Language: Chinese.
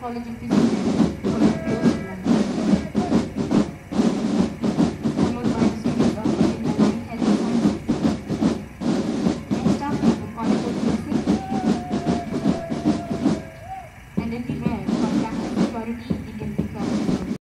好了，就毕业了。